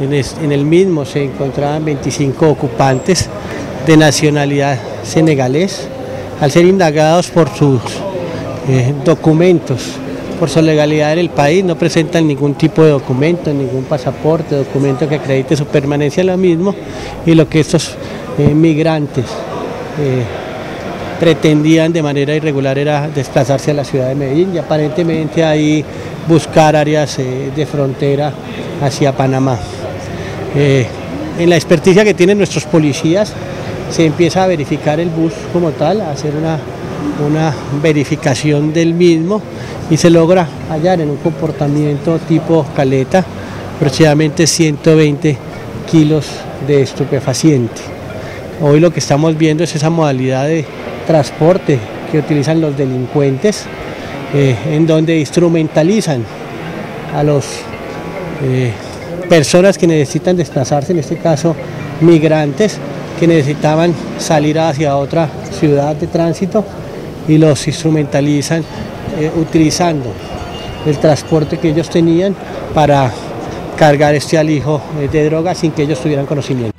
En, el mismo se encontraban 25 ocupantes de nacionalidad senegalés, al ser indagados por sus eh, documentos, por su legalidad en el país, no presentan ningún tipo de documento, ningún pasaporte, documento que acredite su permanencia en lo mismo y lo que estos eh, migrantes eh, pretendían de manera irregular era desplazarse a la ciudad de Medellín y aparentemente ahí buscar áreas de frontera hacia Panamá. En la experticia que tienen nuestros policías se empieza a verificar el bus como tal, a hacer una una verificación del mismo y se logra hallar en un comportamiento tipo caleta aproximadamente 120 kilos de estupefaciente. Hoy lo que estamos viendo es esa modalidad de transporte que utilizan los delincuentes, eh, en donde instrumentalizan a las eh, personas que necesitan desplazarse, en este caso migrantes, que necesitaban salir hacia otra ciudad de tránsito y los instrumentalizan eh, utilizando el transporte que ellos tenían para cargar este alijo eh, de droga sin que ellos tuvieran conocimiento.